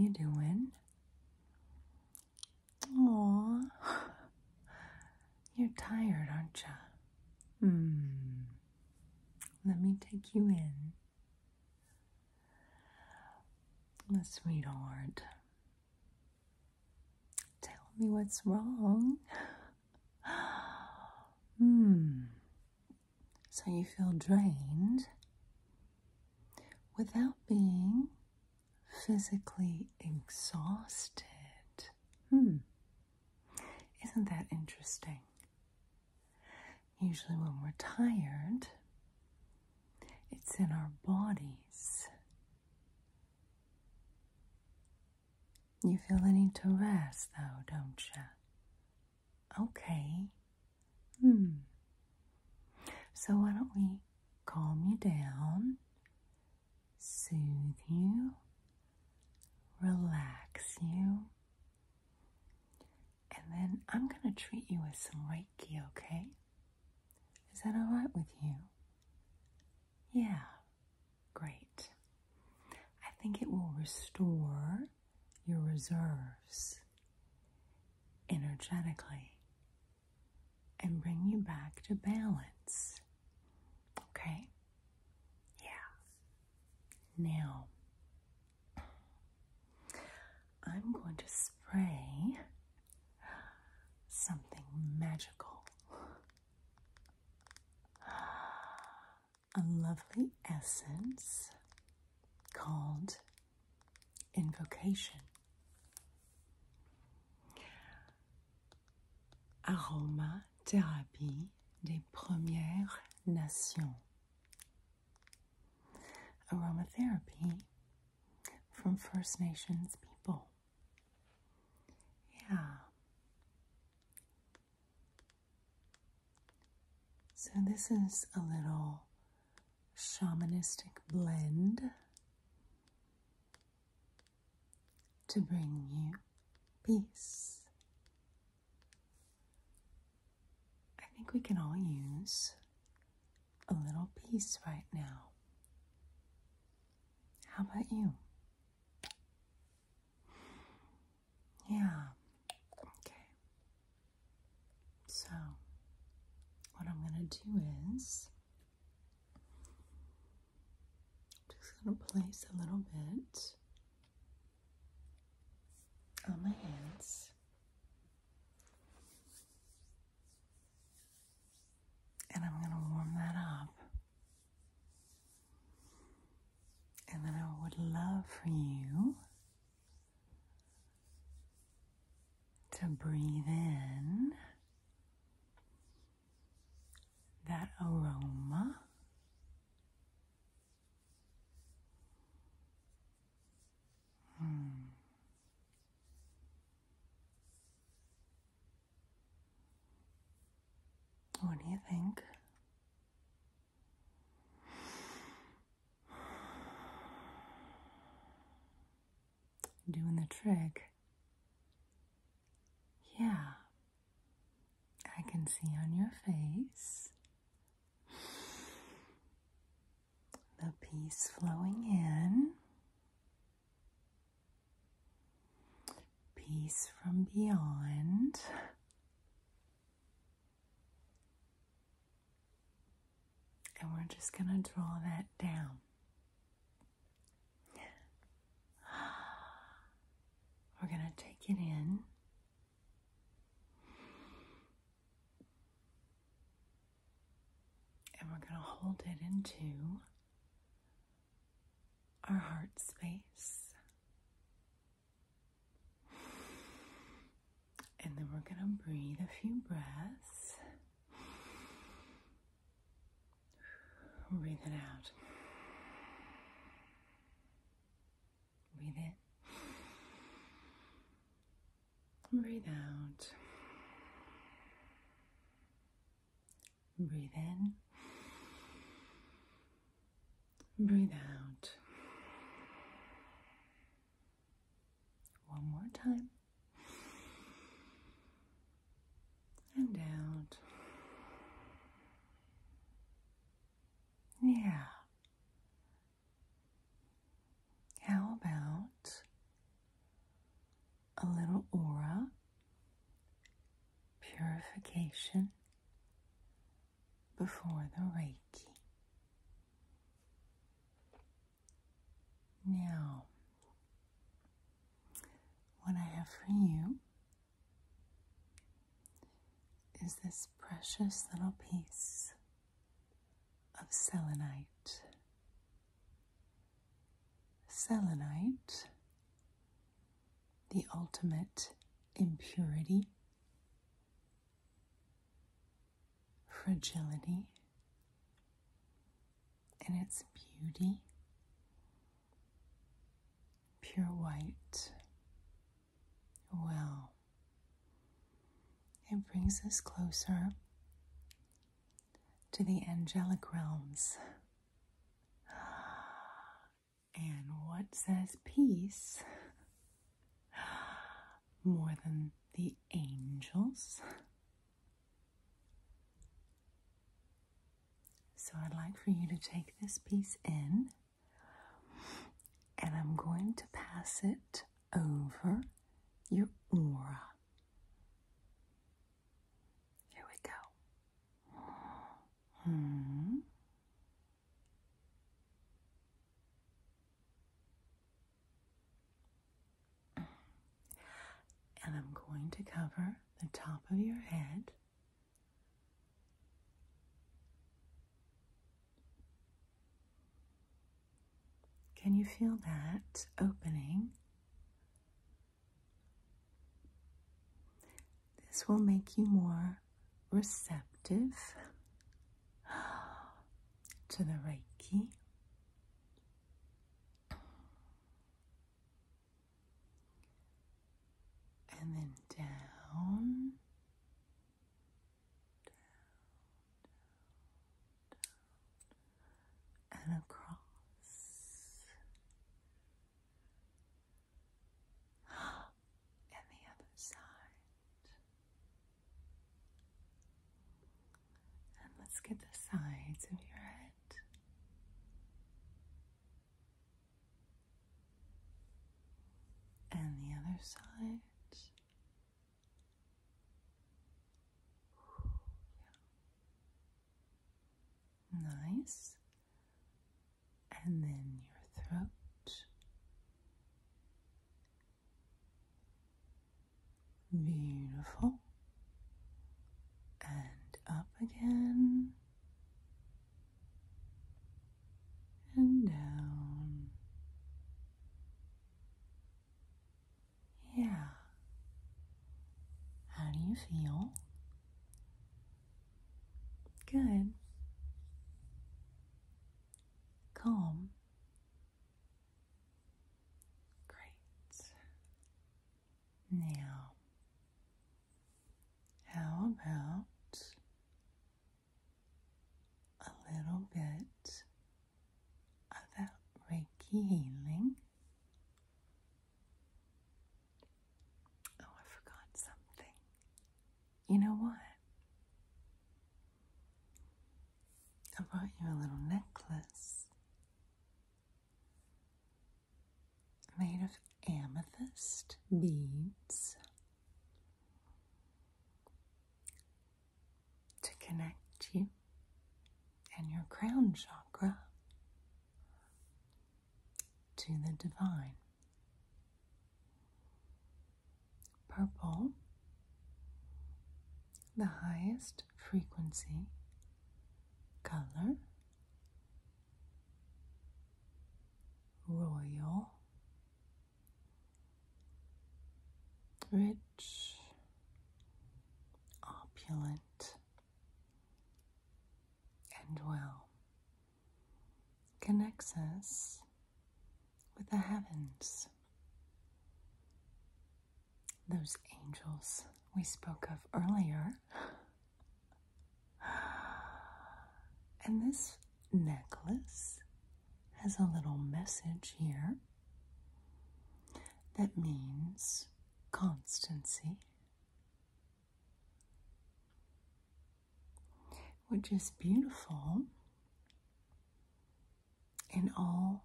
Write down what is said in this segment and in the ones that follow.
you doing? Aw, you're tired, aren't you? Hmm. Let me take you in. My sweetheart. Tell me what's wrong. Hmm. So you feel drained without being physically exhausted. Hmm. Isn't that interesting? Usually, when we're tired, it's in our bodies. You feel the need to rest, though, don't you? Okay. Hmm. So, why don't we calm you down, soothe you, relax you, and then I'm going to treat you with some Reiki, okay? Is that all right with you? Yeah, great. I think it will restore your reserves energetically and bring you back to balance. Okay? Yeah. Now, I'm going to spray something magical. A lovely essence called Invocation. Aromathérapie des Premières Nations. Aromatherapy from First Nations Yeah. So, this is a little shamanistic blend to bring you peace. I think we can all use a little peace right now. How about you? Yeah. Okay. So, what I'm going to do is just going to place a little bit on my hands. And I'm going to warm that up. And then I would love for you to breathe in that aroma. Hmm. What do you think? Doing the trick. Yeah, I can see on your face the peace flowing in, peace from beyond. And we're just going to draw that down. We're going to take it in. And we're going to hold it into our heart space. And then we're going to breathe a few breaths. Breathe it out. Breathe in. Breathe out. Breathe in. Breathe out. One more time. And out. Yeah. How about purification before the Reiki. Now, what I have for you is this precious little piece of selenite. Selenite, the ultimate impurity, fragility, and its beauty, pure white. Well, it brings us closer to the angelic realms. And what says peace more than the angels? So I'd like for you to take this piece in and I'm going to pass it over your aura. Here we go. Hmm. And I'm going to cover the top of your head. Can you feel that opening? This will make you more receptive to the Reiki. And then down, down, and across. And the other side. And let's get the sides of your head. And the other side. Nice. And then your throat. Beautiful. And up again. And down. Yeah. How do you feel? Good. Calm. Great. Now, how about a little bit of that Reiki healing? Oh, I forgot something. You know what? I brought you a little necklace made of amethyst beads to connect you and your crown chakra to the divine. Purple, the highest frequency color, royal, rich, opulent, and well, connects us with the heavens. Those angels we spoke of earlier. And this necklace has a little message here that means constancy, which is beautiful in all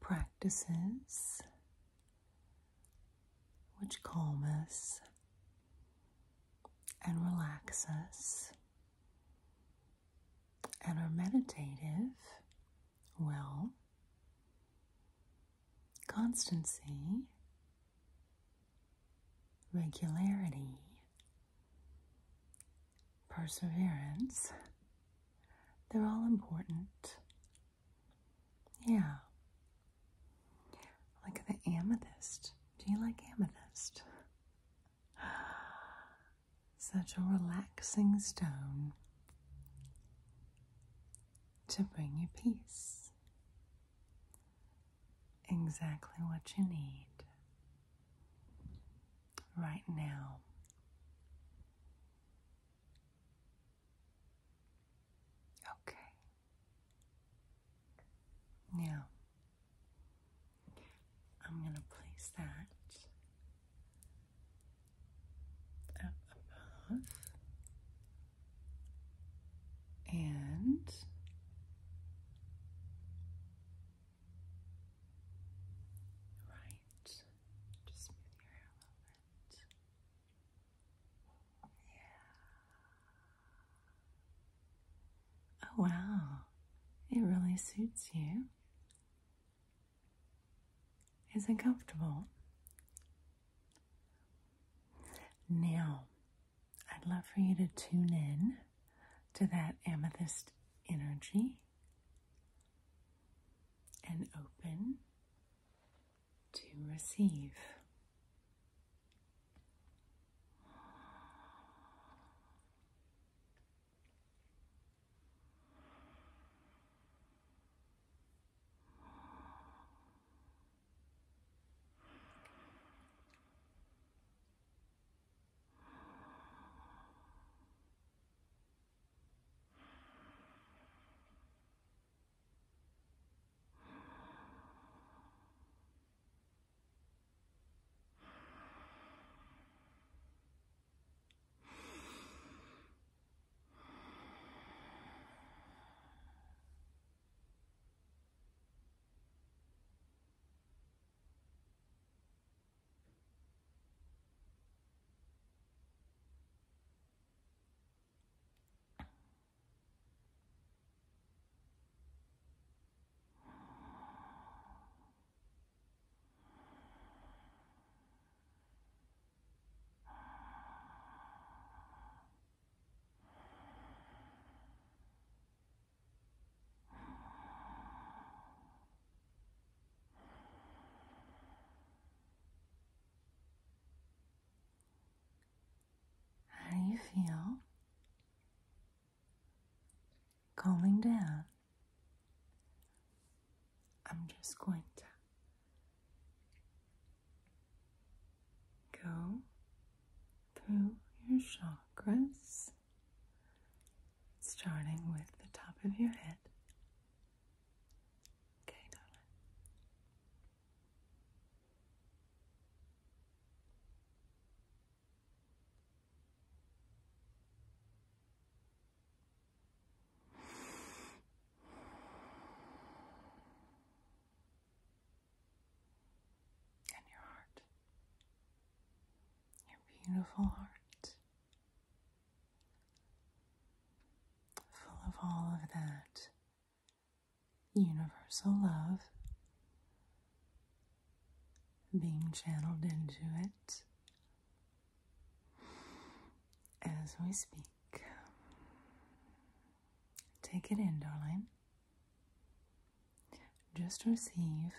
practices which calm us and relax us and are meditative, well, constancy, regularity, perseverance, they're all important. Yeah. Like the amethyst. Do you like amethyst? Such a relaxing stone to bring you peace. Exactly what you need right now. Okay. Now, I'm going to place that up above and right. Just smooth your hair a little bit. Yeah. Oh, wow. It really suits you. Is it comfortable? Now, I'd love for you to tune in to that amethyst energy and open to receive. How do you feel? Calming down. I'm just going to go through your chakras, starting with the top of your head. Beautiful heart, full of all of that universal love being channeled into it as we speak. Take it in, darling. Just receive.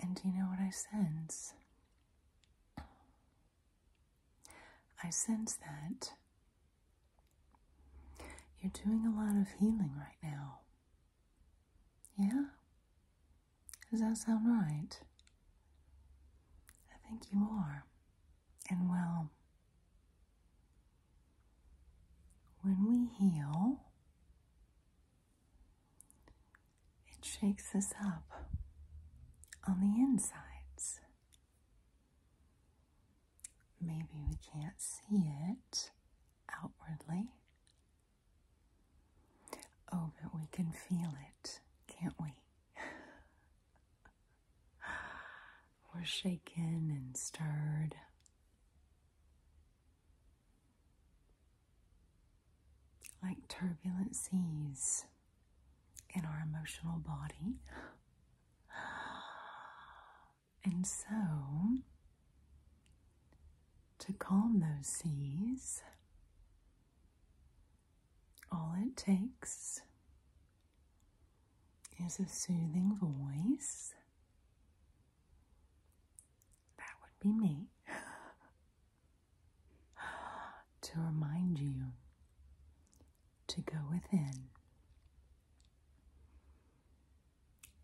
And do you know what I sense? I sense that you're doing a lot of healing right now. Yeah? Does that sound right? I think you are. And well, when we heal, it shakes us up on the insides. Maybe we can't see it outwardly. Oh, but we can feel it, can't we? We're shaken and stirred. Like turbulent seas in our emotional body. And so, to calm those seas, all it takes is a soothing voice. That would be me. to remind you to go within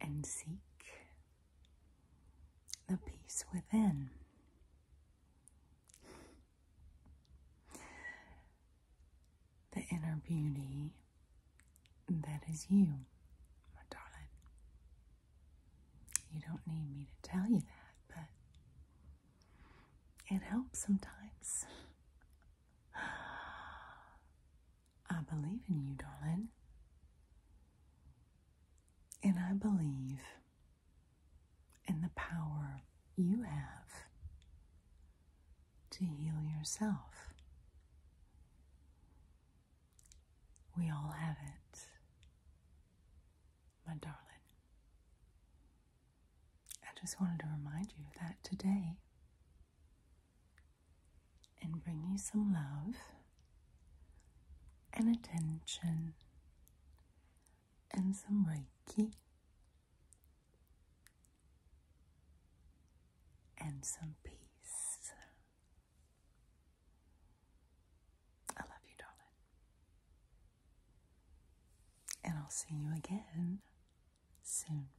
and seek the peace within. The inner beauty that is you, my darling. You don't need me to tell you that, but it helps sometimes. I believe in you, darling. And I believe power you have to heal yourself. We all have it, my darling. I just wanted to remind you that today and bring you some love and attention and some Reiki and some peace. I love you, darling. And I'll see you again soon.